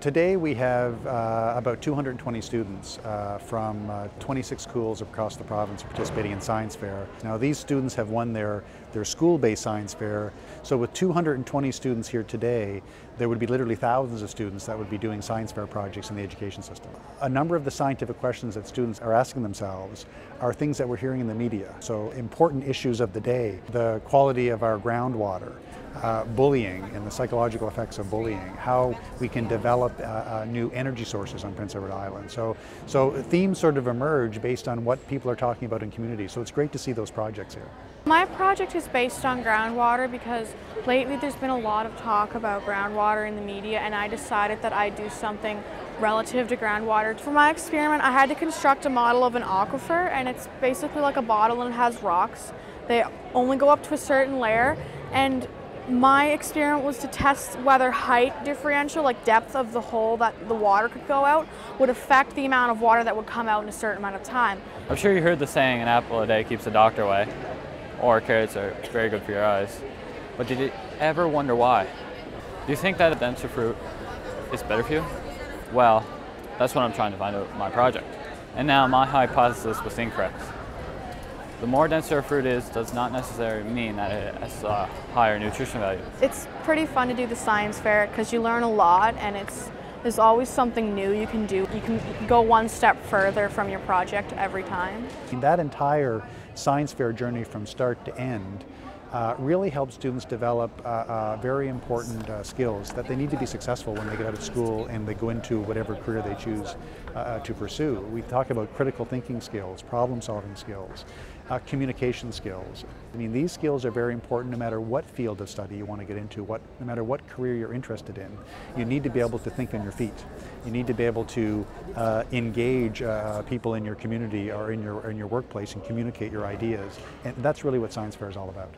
Today we have uh, about 220 students uh, from uh, 26 schools across the province participating in Science Fair. Now these students have won their, their school-based Science Fair, so with 220 students here today, there would be literally thousands of students that would be doing Science Fair projects in the education system. A number of the scientific questions that students are asking themselves are things that we're hearing in the media. So important issues of the day, the quality of our groundwater, uh, bullying and the psychological effects of bullying, how we can develop uh, uh, new energy sources on Prince Edward Island. So, so themes sort of emerge based on what people are talking about in communities. So it's great to see those projects here. My project is based on groundwater because lately there's been a lot of talk about groundwater in the media and I decided that I'd do something relative to groundwater. For my experiment I had to construct a model of an aquifer and it's basically like a bottle and it has rocks. They only go up to a certain layer and my experiment was to test whether height differential, like depth of the hole that the water could go out, would affect the amount of water that would come out in a certain amount of time. I'm sure you heard the saying, an apple a day keeps the doctor away, or carrots are very good for your eyes. But did you ever wonder why? Do you think that a denser fruit is better for you? Well, that's what I'm trying to find out with my project. And now my hypothesis was incorrect. The more denser a fruit is does not necessarily mean that it has a higher nutrition value. It's pretty fun to do the science fair because you learn a lot and it's there's always something new you can do. You can go one step further from your project every time. That entire science fair journey from start to end uh, really helps students develop uh, uh, very important uh, skills that they need to be successful when they get out of school and they go into whatever career they choose uh, uh, to pursue. We talk about critical thinking skills, problem solving skills, Uh, communication skills. I mean these skills are very important no matter what field of study you want to get into, what, no matter what career you're interested in. You need to be able to think on your feet. You need to be able to uh, engage uh, people in your community or in your, in your workplace and communicate your ideas. And that's really what Science Fair is all about.